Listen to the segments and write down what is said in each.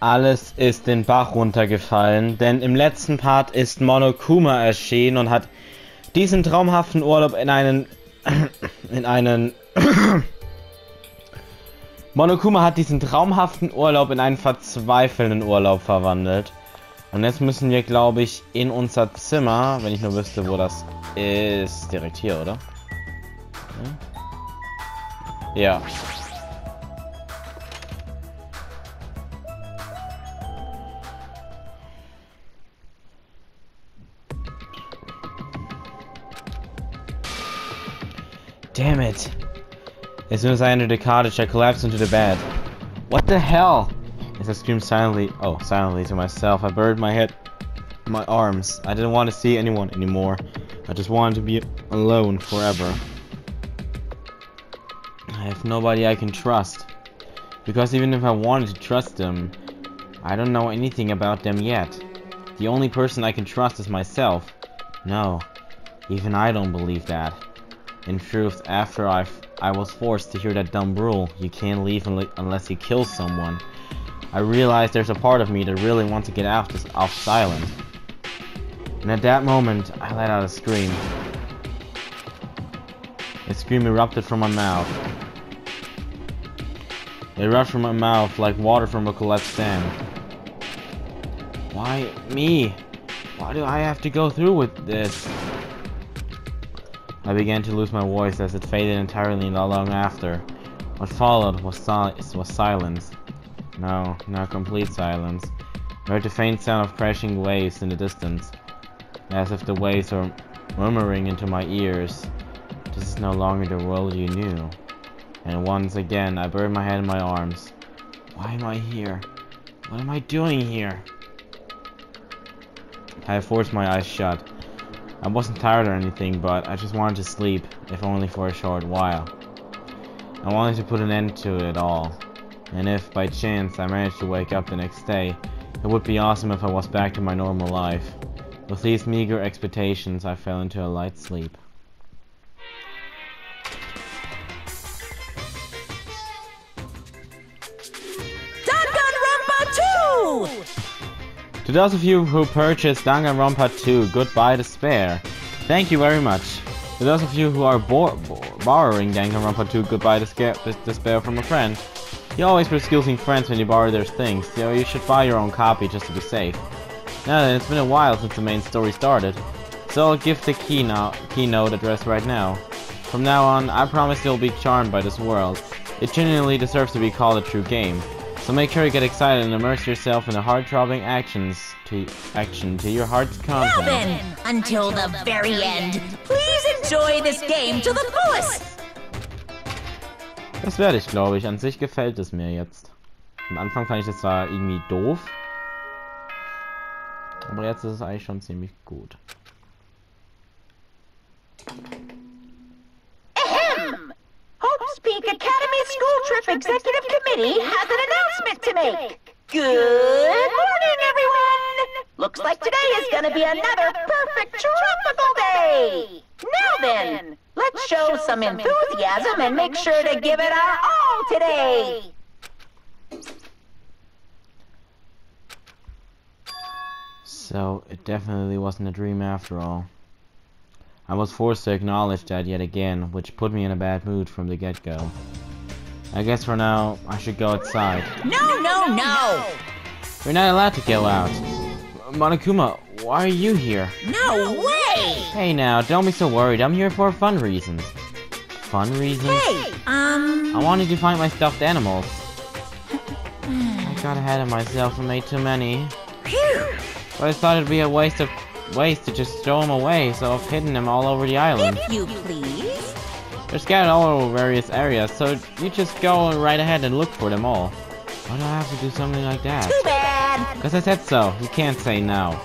Alles ist den Bach runtergefallen, denn im letzten Part ist Monokuma erschienen und hat diesen traumhaften Urlaub in einen... in einen... Monokuma hat diesen traumhaften Urlaub in einen verzweifelnden Urlaub verwandelt. Und jetzt müssen wir, glaube ich, in unser Zimmer, wenn ich nur wüsste, wo das ist. Direkt hier, oder? Ja. Damn it. As soon as I entered the cottage, I collapsed into the bed. What the hell? As I screamed silently, oh, silently to myself, I buried my head in my arms. I didn't want to see anyone anymore. I just wanted to be alone forever. I have nobody I can trust. Because even if I wanted to trust them, I don't know anything about them yet. The only person I can trust is myself. No, even I don't believe that. In truth, after I I was forced to hear that dumb rule, you can't leave unless you kill someone, I realized there's a part of me that really wants to get out this off silent. And at that moment, I let out a scream. A scream erupted from my mouth. It rushed from my mouth like water from a collapsed dam. Why me? Why do I have to go through with this? I began to lose my voice as it faded entirely not long after. What followed was, was silence. No, not complete silence. I heard the faint sound of crashing waves in the distance, as if the waves were murmuring into my ears. This is no longer the world you knew. And once again, I buried my head in my arms. Why am I here? What am I doing here? I forced my eyes shut. I wasn't tired or anything, but I just wanted to sleep, if only for a short while. I wanted to put an end to it all. And if, by chance, I managed to wake up the next day, it would be awesome if I was back to my normal life. With these meager expectations, I fell into a light sleep. Those of you who purchased Danganronpa 2, goodbye despair. Thank you very much. To those of you who are bo bo borrowing Danganronpa 2, goodbye despair, despair from a friend. You always risk losing friends when you borrow their things, so you should buy your own copy just to be safe. Now then, it's been a while since the main story started, so I'll give the keynote address right now. From now on, I promise you'll be charmed by this world. It genuinely deserves to be called a true game. So make sure you get excited and immerse yourself in the heart-throbbing actions to action to your heart's content. Now then, until the very end, please enjoy this game to the fullest. Das werde ich, glaube ich. An sich gefällt es mir jetzt. Am Anfang fand ich das zwar irgendwie doof, aber jetzt ist es eigentlich schon ziemlich gut. Trip Executive Committee has an announcement to make. Good morning, everyone! Looks like today is gonna be another perfect tropical day! Now then, let's show some enthusiasm and make sure to give it our all today! So, it definitely wasn't a dream after all. I was forced to acknowledge that yet again, which put me in a bad mood from the get-go. I guess for now, I should go outside. No, no, no! You're not allowed to go out. Monokuma, why are you here? No way! Hey now, don't be so worried. I'm here for fun reasons. Fun reasons? Hey, um... I wanted to find my stuffed animals. I got ahead of myself and made too many. Phew! But I thought it'd be a waste of ways to just throw them away, so I've hidden them all over the island. If you please. They're scattered all over various areas, so you just go right ahead and look for them all. Why do I have to do something like that? Too bad! Because I said so. You can't say no.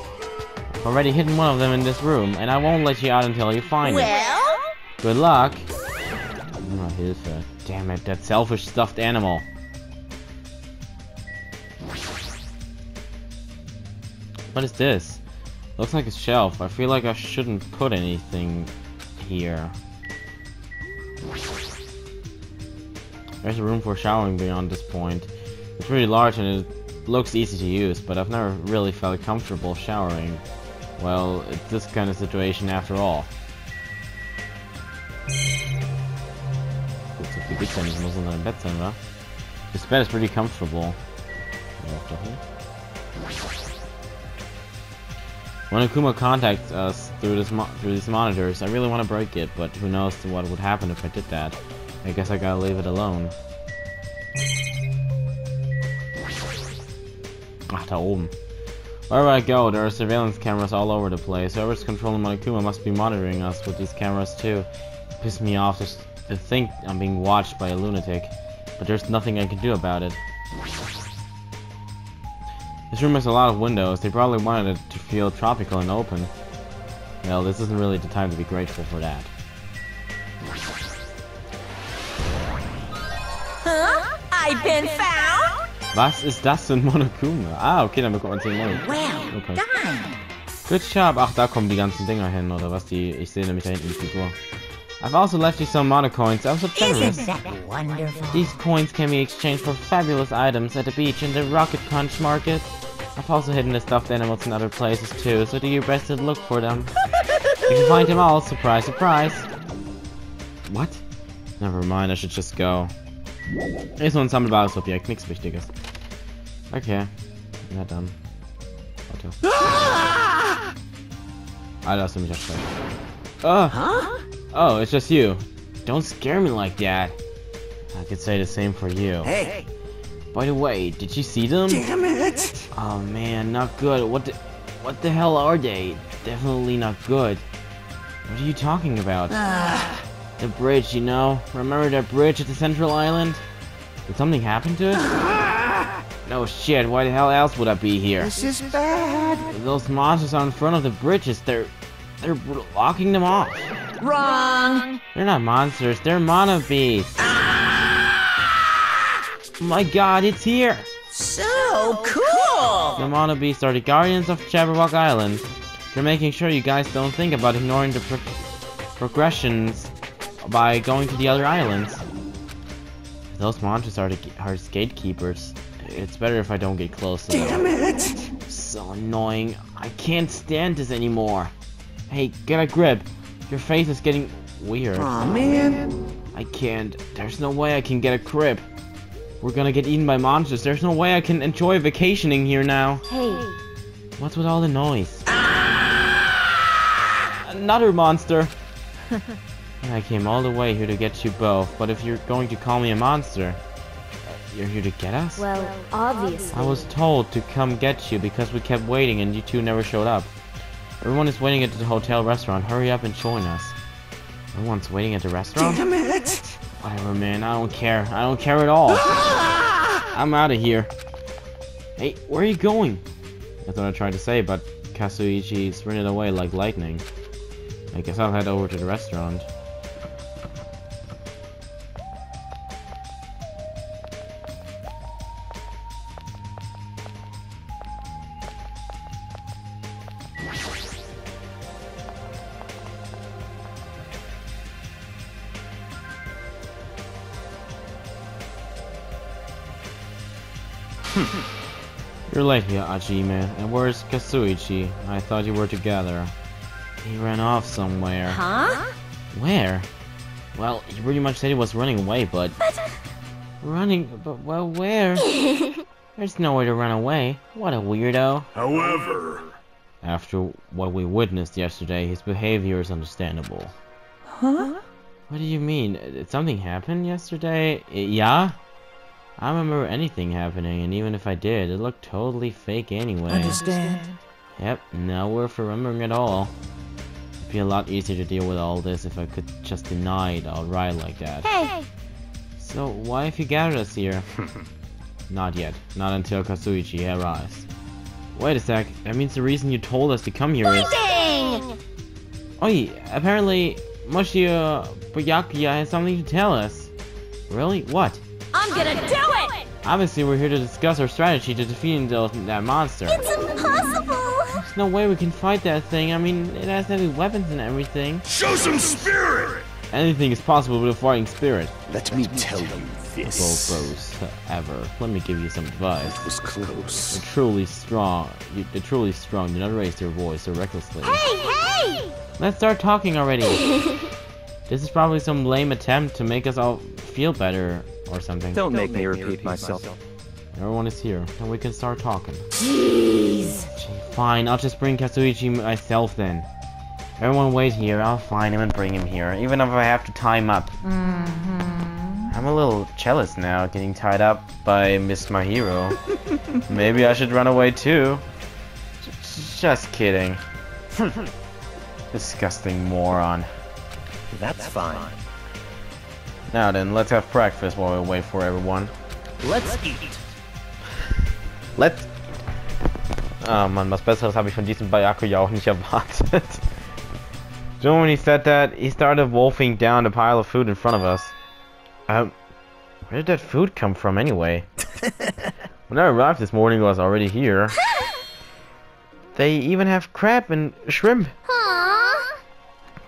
I've already hidden one of them in this room, and I won't let you out until you find well? it. Well? Good luck. Oh, Hilfe. Damn it, that selfish stuffed animal. What is this? Looks like a shelf. I feel like I shouldn't put anything here. There's a room for showering beyond this point. It's pretty large and it looks easy to use, but I've never really felt comfortable showering. Well, it's this kind of situation after all. Gut, so viel gibt's ja nicht, muss in deinem pretty comfortable. When Akuma contacts us through this through these monitors, I really want to break it, but who knows what would happen if I did that. I guess I gotta leave it alone. Ah, da oben. Wherever I go, there are surveillance cameras all over the place. Whoever's controlling Monokuma must be monitoring us with these cameras too. It me off just to think I'm being watched by a lunatic, but there's nothing I can do about it. This room has a lot of windows. They probably wanted it to feel tropical and open. Well, this isn't really the time to be grateful for that. Huh? I've been found? Was ist das ein Monokuma? Ah, okay, dann bekommt man 10 Moni. Well Okay. Good job. Ach, da kommen die ganzen Dinger hin, oder was? Die, ich sehe nämlich da hinten die Figur. I've also left you some mono coins. I'm so generous. Isn't that wonderful? These coins can be exchanged for fabulous items at the beach and the Rocket Punch Market. I've also hidden the stuffed animals in other places too, so do your best to look for them. If you find them all, surprise, surprise. What? Never mind, I should just go. Ist nur ein sammelbares Objekt, nichts Wichtiges. Okay. Na dann. Warte. Alter, hast du mich erschreckt. Oh! Huh? Oh, it's just you. Don't scare me like that. I could say the same for you. Hey, By the way, did you see them? damn it! Oh man, not good. What the, what the hell are they? Definitely not good. What are you talking about? Ah, The bridge, you know? Remember that bridge at the central island? Did something happen to it? No shit, why the hell else would I be here? this is bad. Those monsters are in front of the bridges. They're, they're blocking them off. Wrong. They're not monsters, they're mono beasts. My god, it's here! So cool. The mono beasts are the guardians of Jabberwock Island. They're making sure you guys don't think about ignoring the pro progressions by going to the other islands. Those monsters are the are gatekeepers. It's better if I don't get close to them. Damn it! So annoying. I can't stand this anymore. Hey, get a grip. Your face is getting weird. Aw, man. I can't. There's no way I can get a crib. We're gonna get eaten by monsters. There's no way I can enjoy vacationing here now. Hey, What's with all the noise? Another monster! I came all the way here to get you both, but if you're going to call me a monster, uh, you're here to get us? well, obviously. I was told to come get you because we kept waiting and you two never showed up. Everyone is waiting at the hotel restaurant. Hurry up and join us. Everyone's waiting at the restaurant? Damn it! Whatever, man. I don't care. I don't care at all. I'm out of here. Hey, where are you going? That's what I tried to say, but Kazuichi's running away like lightning. I guess I'll head over to the restaurant. Late here, Hajime. And where's Kazuichi? I thought you were together. He ran off somewhere. Huh? Where? Well, he pretty much said he was running away, but... Uh, running? But, well, where? There's nowhere to run away. What a weirdo. However, After what we witnessed yesterday, his behavior is understandable. Huh? What do you mean? Did something happen yesterday? Eh, yeah? I don't remember anything happening, and even if I did, it looked totally fake anyway. Understand? Yep, no worth remembering at all. It'd be a lot easier to deal with all this if I could just deny it outright like that. Hey, So why have you gathered us here? Not yet. Not until Kazuichi arrives. Wait a sec. That means the reason you told us to come here is... Ding! Oi, apparently Moshio Byakuya has something to tell us. Really? What? I'm gonna do it! Obviously we're here to discuss our strategy to defeating that monster. It's impossible! There's no way we can fight that thing. I mean, it has heavy weapons and everything. show some spirit! Anything is possible with a fighting spirit. Let me tell you This bows ever. Let me give you some advice. It was close. The truly strong, you, the truly strong do not raise their voice so recklessly. Hey, hey! Let's start talking already. this is probably some lame attempt to make us all feel better or something. Don't make me repeat myself. Everyone is here, and we can start talking. Jeez. Fine, I'll just bring Kazuichi myself then. Everyone wait here, I'll find him and bring him here, even if I have to tie him up. Mm-hmm. I'm a little jealous now, getting tied up by Miss Mahiru. Maybe I should run away too. Just kidding. Disgusting moron. That's fine. Now then, let's have breakfast while we wait for everyone. Let's eat. Let's... Ah Mann, was besseres habe ich von diesem Byakuya auch nicht erwartet. John, when he said that, he started wolfing down the pile of food in front of us. Um, where did that food come from anyway? when I arrived this morning, it was already here. They even have crab and shrimp. Aww.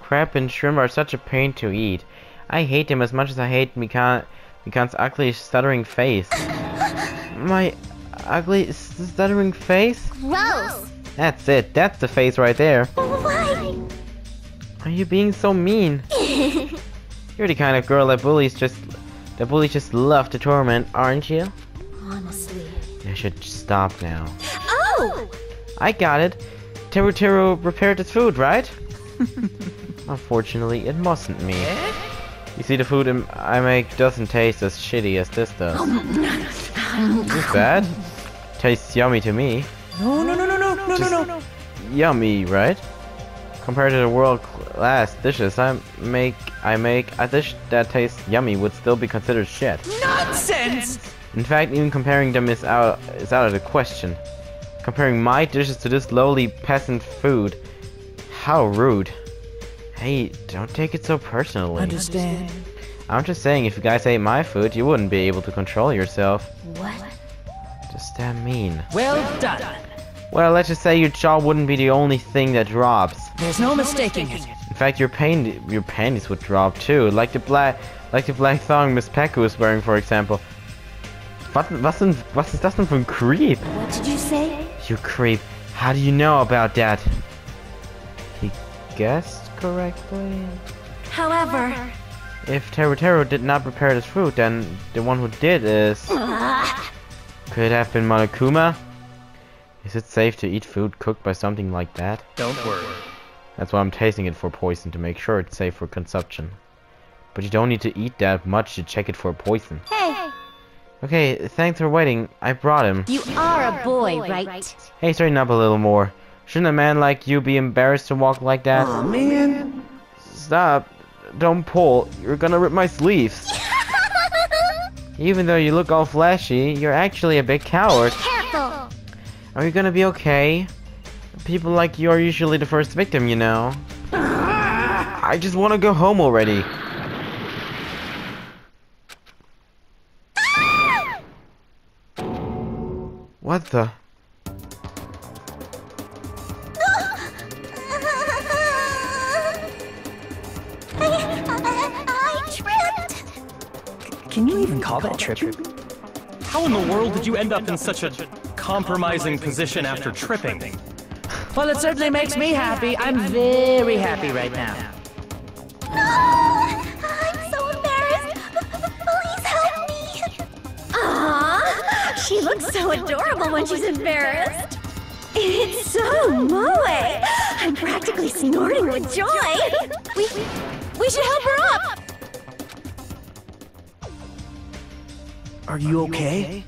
Crab and shrimp are such a pain to eat. I hate him as much as I hate Mikan Mikan's ugly stuttering face. My ugly stuttering face? Gross. That's it. That's the face right there. Why? Are you being so mean? You're the kind of girl that bullies just that bullies just love to torment, aren't you? Honestly. You should stop now. Oh! I got it. Teru Teru prepared this food, right? Unfortunately, it mustn't me. You see, the food I make doesn't taste as shitty as this does. Is this bad? Tastes yummy to me. No, no, no, no, no, no, no, no. Yummy, right? Compared to the world-class dishes I make, I make a dish that tastes yummy would still be considered shit. Nonsense! In fact, even comparing them is out is out of the question. Comparing my dishes to this lowly peasant food, how rude. Hey, don't take it so personally. Understand? I'm just saying, if you guys ate my food, you wouldn't be able to control yourself. What? Does that mean? Well done. Well, let's just say your jaw wouldn't be the only thing that drops. There's no mistaking it. In fact, your pain, your panties would drop too, like the black, like the black thong Miss Peko is wearing, for example. Was, was, denn, was ist das denn für ein Creep? What did you say? You creep. How do you know about that? He guessed correctly? However. If Teru Teru did not prepare this food, then the one who did is... Could it have been Monokuma? Is it safe to eat food cooked by something like that? Don't worry. That's why I'm tasting it for poison, to make sure it's safe for consumption. But you don't need to eat that much to check it for poison. hey, Okay, thanks for waiting. I brought him. you are a boy, right? Hey, straighten up a little more. Shouldn't a man like you be embarrassed to walk like that? Aw, man. Stop. Don't pull. You're gonna rip my sleeves. Even though you look all flashy, you're actually a big coward. Careful. Are you gonna be okay? People like you are usually the first victim, you know. I just wanna go home already. Ah! What the? Can you even call that tripping? How in the world did you end up in such a compromising position after tripping? Well, it certainly makes me happy. I'm very happy right now. No! I'm so embarrassed. Please help me. Aww, she looks so adorable when she's embarrassed. It's so moe. I'm practically snorting with joy. We, we should help her up. Are you okay?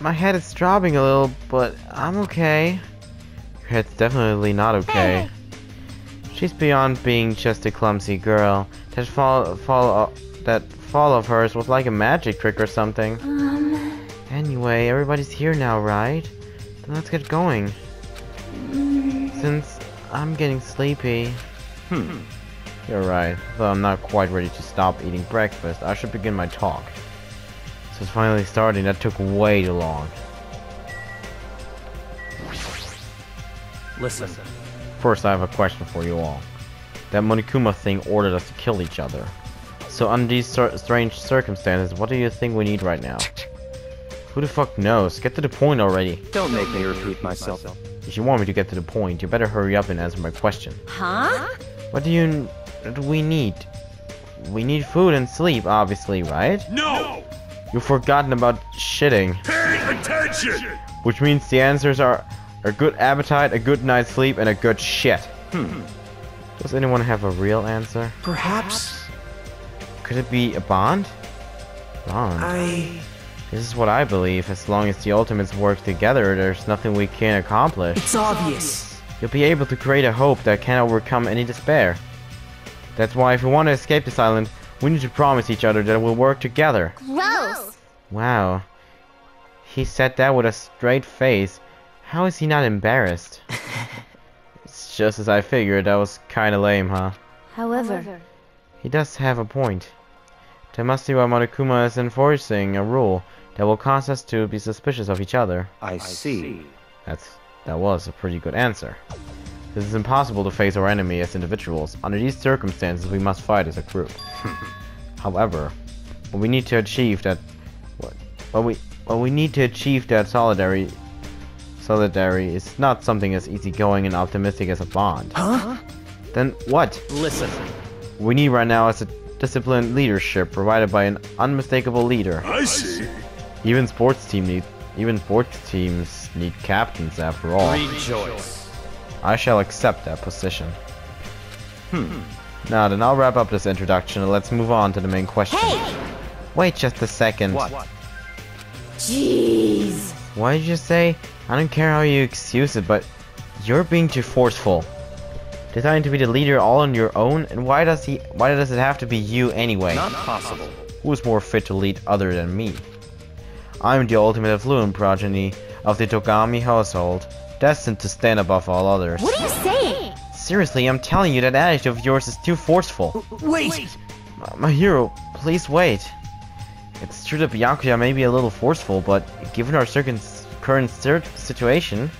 My head is throbbing a little, but I'm okay. Your head's definitely not okay. She's beyond being just a clumsy girl. That fall, fall, that fall of hers was like a magic trick or something. Um, Anyway, everybody's here now, right? Then let's get going. Since I'm getting sleepy. Hmm. You're right. Though I'm not quite ready to stop eating breakfast, I should begin my talk. So it's finally starting. That took way too long. Listen, First, I have a question for you all. That Monokuma thing ordered us to kill each other. So under these cir- strange circumstances, what do you think we need right now? Who the fuck knows? Get to the point already. Don't make me repeat myself. If you want me to get to the point, you better hurry up and answer my question. Huh? What do you... what do we need? We need food and sleep, obviously, right? No! You've forgotten about shitting. Pay attention! Which means the answers are a good appetite, a good night's sleep, and a good shit. Hmm. Does anyone have a real answer? Perhaps Could it be a bond? Bond? I. This is what I believe. As long as the Ultimates work together, there's nothing we can't accomplish. It's obvious. You'll be able to create a hope that can overcome any despair. That's why if we want to escape this island, we need to promise each other that we'll work together. Gross. Wow. He said that with a straight face. How is he not embarrassed? it's just as I figured. That was kinda lame, huh? However, He does have a point. That must be why Monokuma is enforcing a rule that will cause us to be suspicious of each other. I see. That's that was a pretty good answer. This is impossible to face our enemy as individuals. Under these circumstances, we must fight as a group. However, what we need to achieve that what what we what we need to achieve that solidarity solidarity is not something as easygoing and optimistic as a bond. Huh? Then what? Listen, We need right now is a disciplined leadership provided by an unmistakable leader. I see. Even sports team need even sports teams need captains after all. rejoice. I shall accept that position. Hmm. Now then, I'll wrap up this introduction and let's move on to the main question. hey! Wait just a second. What? Jeez. What did you say? I don't care how you excuse it, but you're being too forceful. Deciding to be the leader all on your own, and why does he? Why does it have to be you anyway? Not possible. Who is more fit to lead other than me? I'm the ultimate affluent progeny of the Togami household, destined to stand above all others. What are you saying? Seriously, I'm telling you that attitude of yours is too forceful. Wait! Mahiru, please wait. It's true that Byakuya may be a little forceful, but given our circun- current cir- situation,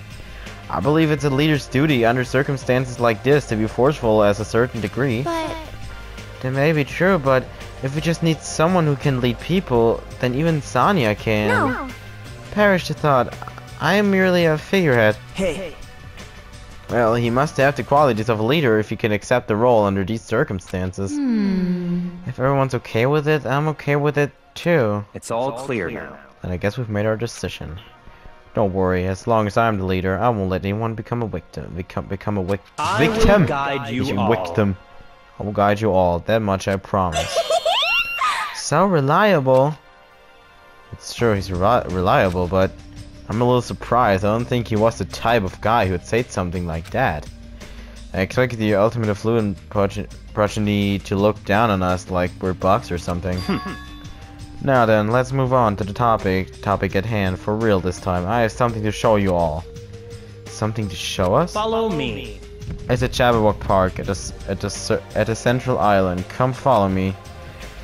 I believe it's a leader's duty under circumstances like this to be forceful as a certain degree. But That may be true, but if we just need someone who can lead people, then even Sonia can. no. Perish the thought. I am merely a figurehead. Hey, Well, he must have the qualities of a leader if he can accept the role under these circumstances. Hmm. If everyone's okay with it, I'm okay with it too. It's all clear now. Then I guess we've made our decision. Don't worry, as long as I'm the leader, I won't let anyone become a victim. Become become a wic- I will victim. guide you Become all. Victim. I will guide you all. That much I promise. so reliable. It's true he's reli- reliable, but I'm a little surprised. I don't think he was the type of guy who would say something like that. I expected the ultimate affluent progeny to look down on us like we're bugs or something. now then, let's move on to the topic topic at hand for real this time. I have something to show you all. Something to show us? Follow me. It's at Jabberwock Park at a, at, a, at a central island. Come follow me.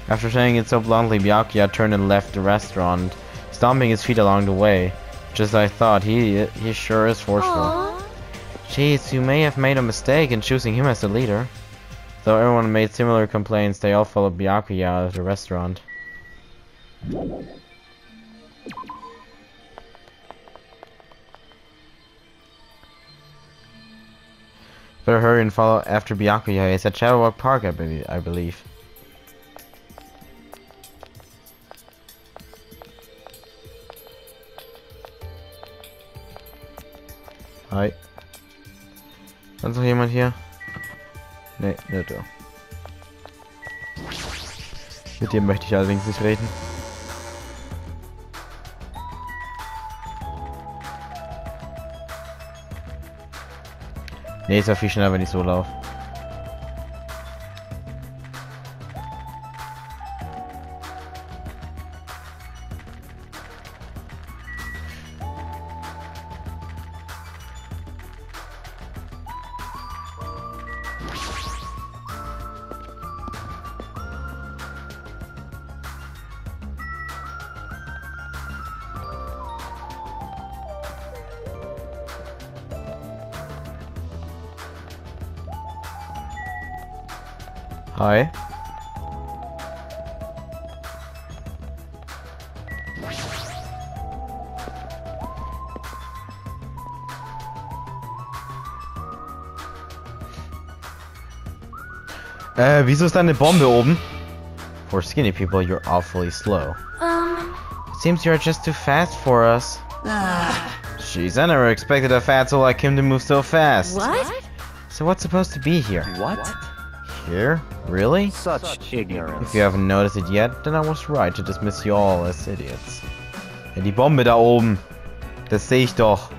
After saying it so bluntly, Byakuya turned and left the restaurant, stomping his feet along the way. Just as I thought, he he sure is forceful. Aw. Jeez, you may have made a mistake in choosing him as the leader. Though everyone made similar complaints, they all followed Byakuya out of the restaurant. Better hurry and follow after Byakuya. It's at Jabberwock Park, I, be- I believe. Hi. Ist noch jemand hier? Nee, nur du. Mit dem möchte ich allerdings nicht reden. Nee, ist ja viel schneller, wenn ich so laufe. Äh, wieso ist da eine Bombe oben? For skinny people, you're awfully slow. Um, Seems you're just too fast for us. Jeez, I never expected a fat fatso like him to move so fast. what? So what's supposed to be here? What? Here? Really? Such ignorance. If you haven't noticed it yet, then I was right to dismiss you all as idiots. Ja, die Bombe da oben. Das sehe ich doch.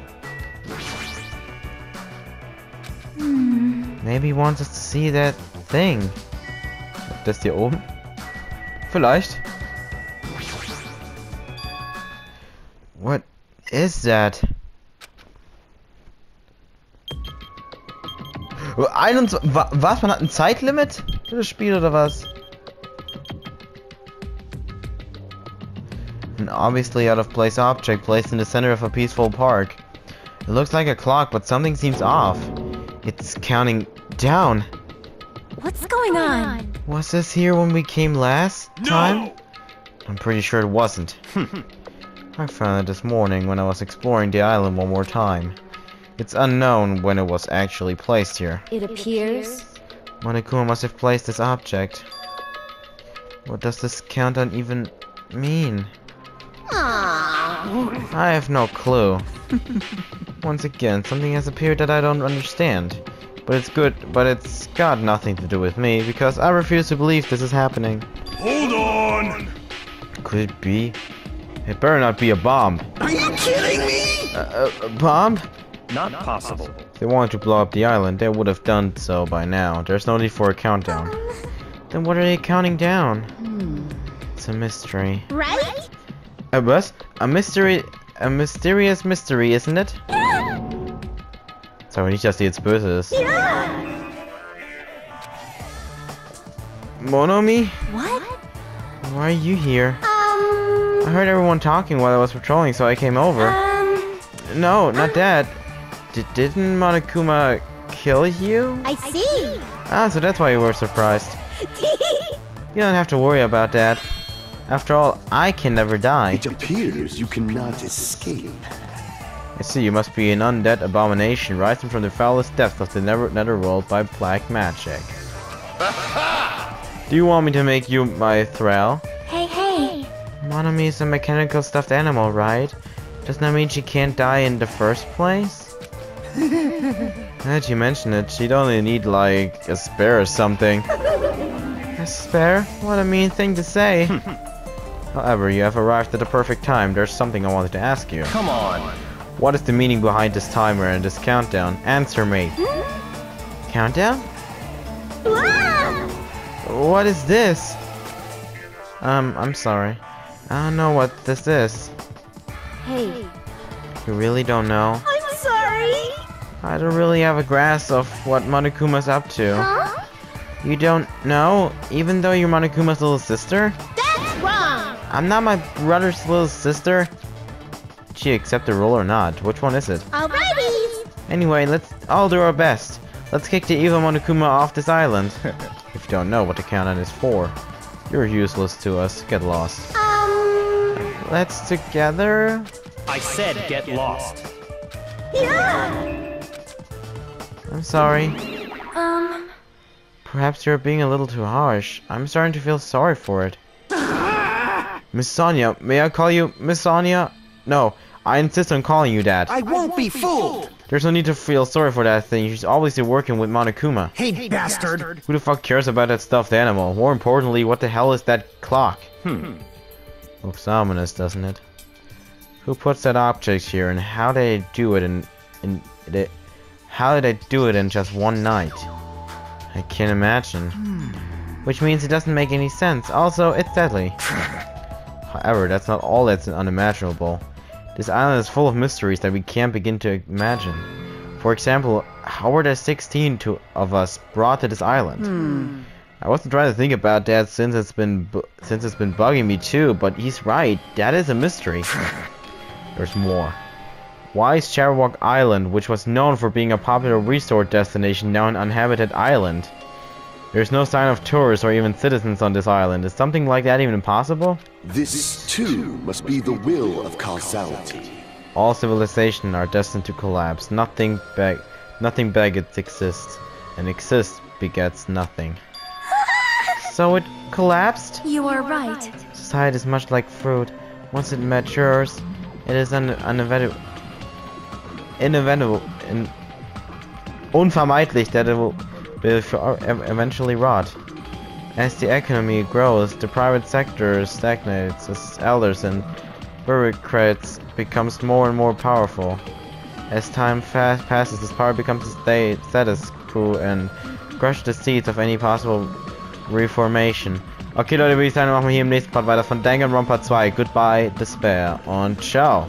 Maybe he wants us to see that thing. Das hier oben? Vielleicht. What is that? 21, wa was? Man hat ein Zeitlimit für das Spiel oder was? An obviously out of place object placed in the center of a peaceful park. It looks like a clock, but something seems off. It's counting down. What's going on? Was this here when we came last time? I'm pretty sure it wasn't. I found it this morning when I was exploring the island one more time. It's unknown when it was actually placed here. It appears. Monokuma must have placed this object. What does this countdown even mean? I have no clue. Once again, something has appeared that I don't understand. But it's good, but it's got nothing to do with me, because I refuse to believe this is happening. Hold on! Could it be? It better not be a bomb. Are you kidding me? A, a, a bomb? Not possible. If they wanted to blow up the island, they would have done so by now. There's no need for a countdown. Um. Then what are they counting down? Hmm. It's a mystery. Right? A what? A mystery... A mysterious mystery, isn't it? Sorry, nicht, dass die jetzt böse ist. Monomi? What? Why are you here? Um. I heard everyone talking while I was patrolling, so I came over. Um. No, not that. D didn't Monokuma kill you? I see. Ah, so that's why you were surprised. You don't have to worry about that. After all, I can never die. It appears you cannot escape. I see you must be an undead abomination rising from the foulest depths of the never netherworld by black magic. Do you want me to make you my thrall? hey, hey. Monomi is a mechanical stuffed animal, right? Doesn't that mean she can't die in the first place? now that you mention it, she'd only need like a spare or something. A spare? What a mean thing to say. However, you have arrived at the perfect time. There's something I wanted to ask you. Come on. What is the meaning behind this timer and this countdown? Answer me. Countdown? What is this? Um, I'm sorry. I don't know what this is. Hey. You really don't know? I'm sorry. I don't really have a grasp of what Monokuma's up to. Huh? You don't know? Even though you're Monokuma's little sister? That's wrong. I'm not my brother's little sister. Did she accept the role or not? Which one is it? Alrighty. Anyway, let's all do our best. Let's kick the evil Monokuma off this island. if you don't know what the cannon is for, you're useless to us. Get lost. Um. Let's together. I said get lost. Yeah. I'm sorry. Um. Perhaps you're being a little too harsh. I'm starting to feel sorry for it. Miss Sonia, may I call you Miss Sonia? No, I insist on calling you that. I won't be fooled! There's no need to feel sorry for that thing. She's obviously working with Monokuma. Hey, bastard! Who the fuck cares about that stuffed animal? More importantly, what the hell is that clock? Hmm. Looks ominous, doesn't it? Who puts that object here, and how did they do it in, in it? How did they do it in just one night? I can't imagine. Which means it doesn't make any sense. Also, it's deadly. However, that's not all that's unimaginable. This island is full of mysteries that we can't begin to imagine. For example, how were there 16 to, of us brought to this island? Hmm. I wasn't trying to think about that since it's been since it's been bugging me too, but he's right. That is a mystery. There's more. Why is Jabberwock Island, which was known for being a popular resort destination, now an uninhabited island? There's no sign of tourists or even citizens on this island. Is something like that even possible? This, too, must be the will of causality. All civilizations are destined to collapse. Nothing beg, nothing begets exists, and exists begets nothing. So it collapsed? You are right. Society is much like fruit. Once it matures, it is un unevitable, inevitable, in unvermeidlich that it will, will eventually rot. As the economy grows, the private sector stagnates as elders and bureaucrats becomes more and more powerful. As time fast passes, this power becomes a state status quo and crushes the seeds of any possible Reformation. Okay Leute, würde ich sagen, machen wir hier im nächsten Part weiter von Danganronpa 2. Goodbye, Despair und ciao.